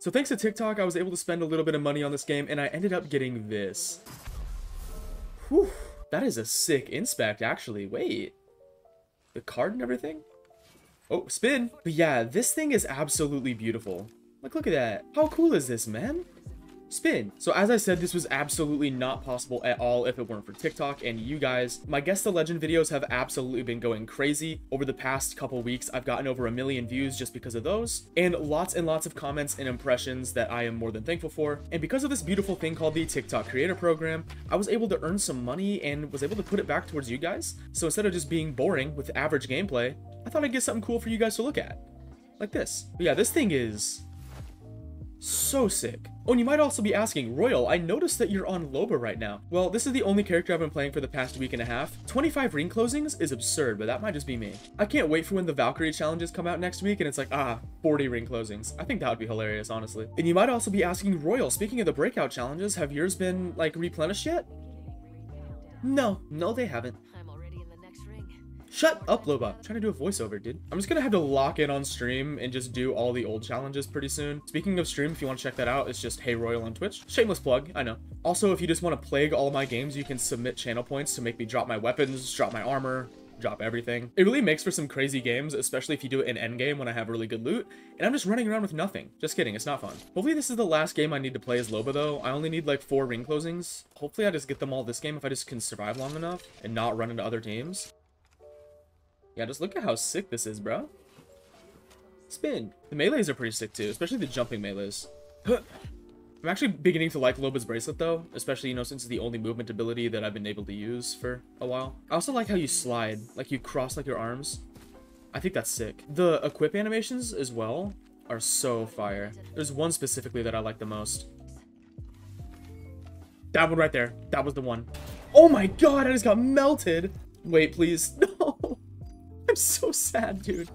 So thanks to TikTok, I was able to spend a little bit of money on this game, and I ended up getting this. Whew. That is a sick inspect, actually. Wait. The card and everything? Oh, spin. But yeah, this thing is absolutely beautiful. Like, look at that. How cool is this, man? Spin. So as I said, this was absolutely not possible at all if it weren't for TikTok and you guys. My Guess the Legend videos have absolutely been going crazy. Over the past couple weeks, I've gotten over a million views just because of those, and lots and lots of comments and impressions that I am more than thankful for. And because of this beautiful thing called the TikTok Creator Program, I was able to earn some money and was able to put it back towards you guys. So instead of just being boring with average gameplay, I thought I'd get something cool for you guys to look at. Like this. But yeah, this thing is so sick. Oh, and you might also be asking, Royall, I noticed that you're on Loba right now. Well, this is the only character I've been playing for the past week and a half. 25 ring closings is absurd, but that might just be me. I can't wait for when the Valkyrie challenges come out next week and it's like, ah, 40 ring closings. I think that would be hilarious, honestly. And you might also be asking, Royall, speaking of the breakout challenges, have yours been, like, replenished yet? No, no they haven't. Shut up, Loba. I'm trying to do a voiceover, dude. I'm just gonna have to lock in on stream and just do all the old challenges pretty soon. Speaking of stream, if you want to check that out, it's just Hey Royall on Twitch. Shameless plug, I know. Also, if you just want to plague all my games, you can submit channel points to make me drop my weapons, drop my armor, drop everything. It really makes for some crazy games, especially if you do it in endgame when I have really good loot, and I'm just running around with nothing. Just kidding, it's not fun. Hopefully this is the last game I need to play as Loba though. I only need like four ring closings. Hopefully I just get them all this game if I just can survive long enough and not run into other teams. Yeah, just look at how sick this is, bro. Spin. The melees are pretty sick too, especially the jumping melees. I'm actually beginning to like Loba's Bracelet though, especially, you know, since it's the only movement ability that I've been able to use for a while. I also like how you slide, like you cross like your arms. I think that's sick. The equip animations as well are so fire. There's one specifically that I like the most. That one right there. That was the one. Oh my god, I just got melted. Wait, please. So sad, dude.